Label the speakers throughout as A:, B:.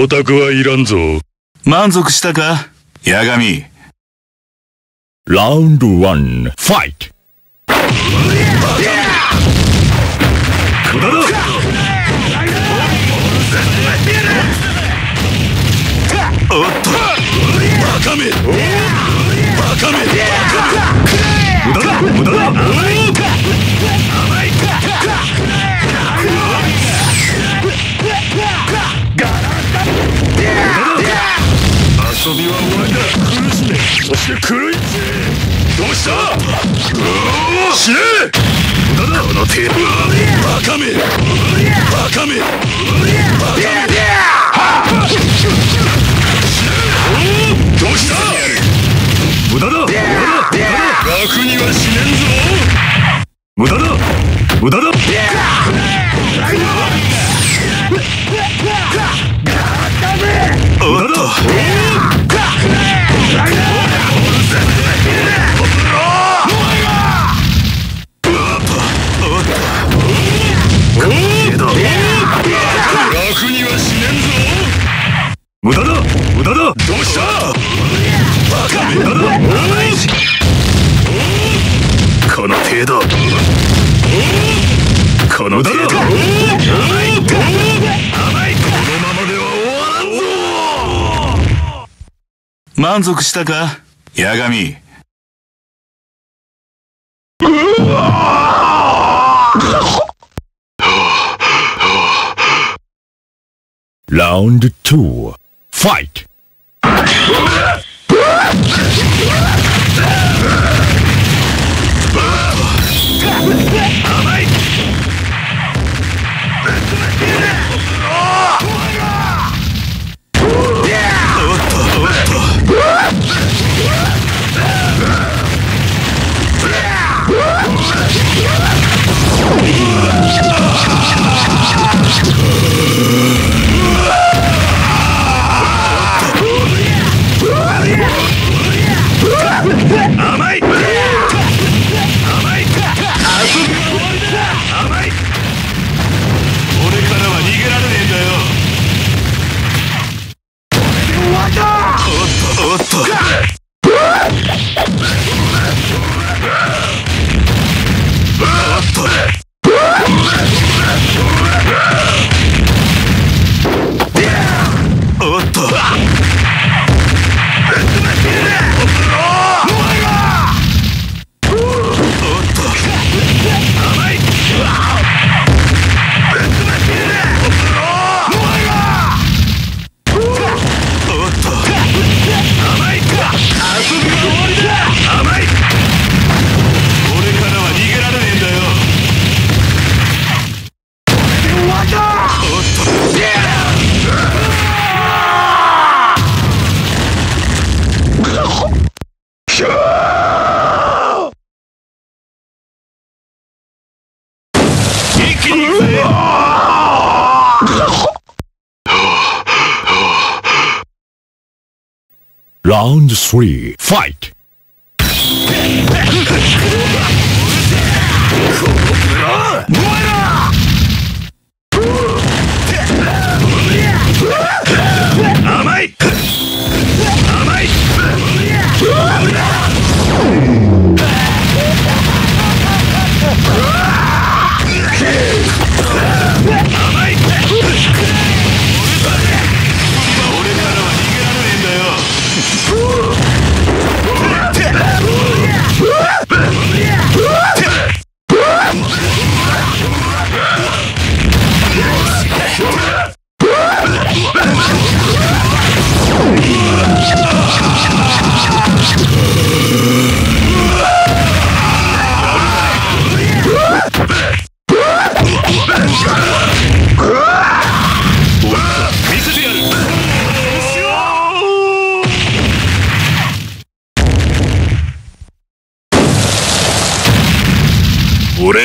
A: 光沢はいらんぞ。
B: 満足したか？八神。
C: ラウンド1、ファイト。
B: おっと。バカめ。バカめ。無駄だ無駄だ遊びは終わりだ。苦しめそして狂いどうした死ね無駄だ。この程度バカめバカめバカめどうした無駄だ。無駄だ。無駄だ。楽には死ねんぞ無駄だ。無駄だ。無駄だ！無駄だ！どうした？バカ無駄だこの程度。この程度。甘いこのままでは終わらんぞ！満足したか？八神。
C: ラウンド2、フラウンド3、フ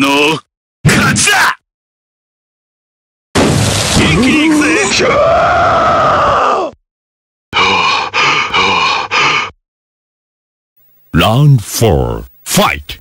B: の勝ちだ。一気に行くぜ。
C: ラウンド4、ファイト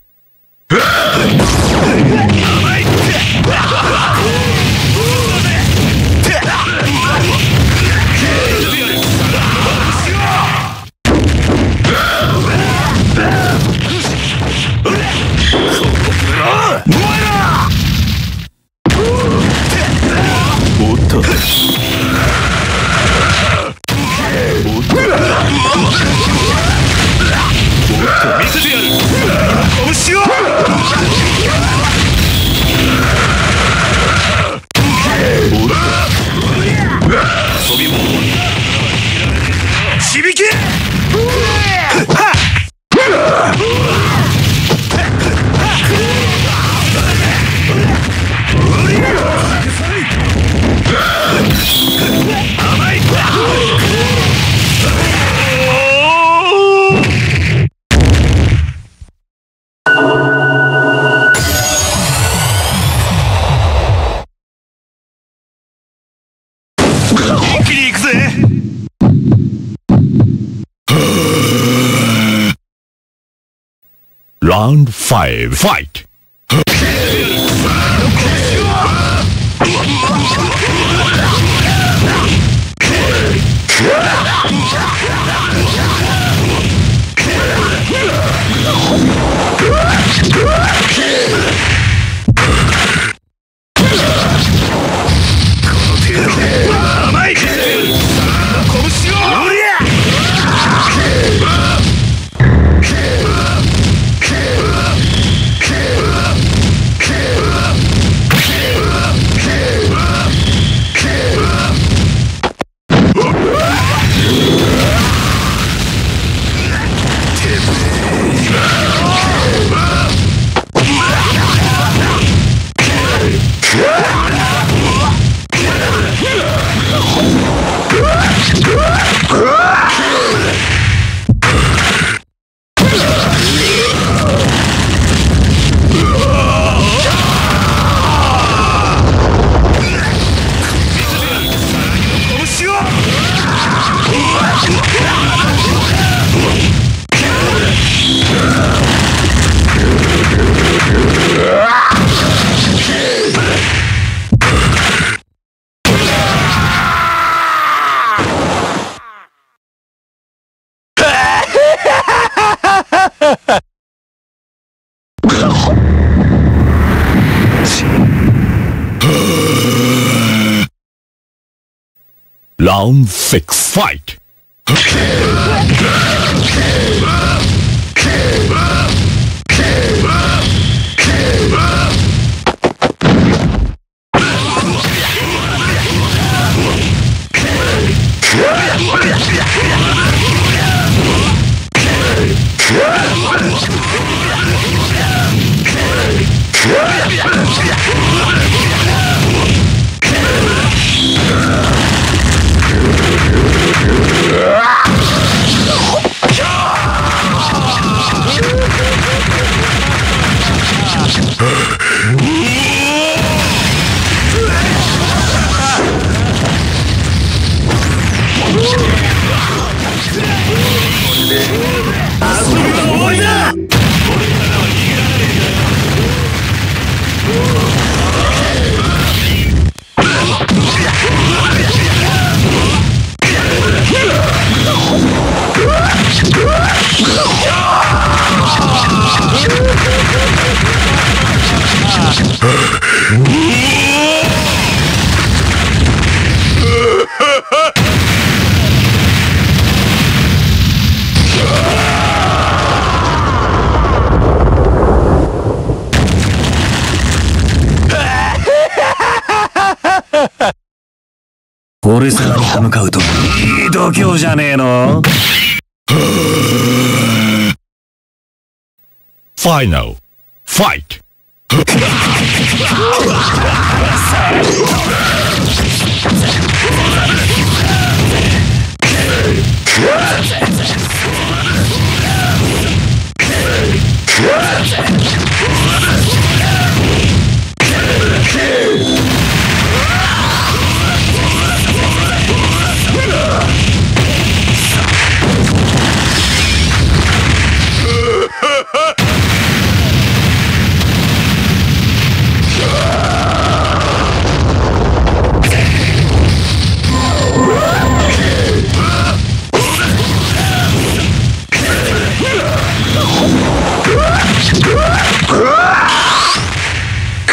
B: gibi ki.
C: Round 5. Fight! Round 6. Fight!「
A: 俺様に歯向かうといい度胸じゃねえの。
C: ファイナルファイト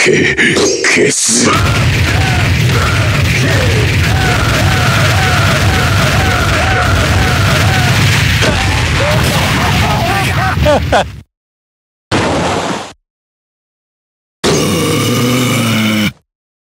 C: kiss.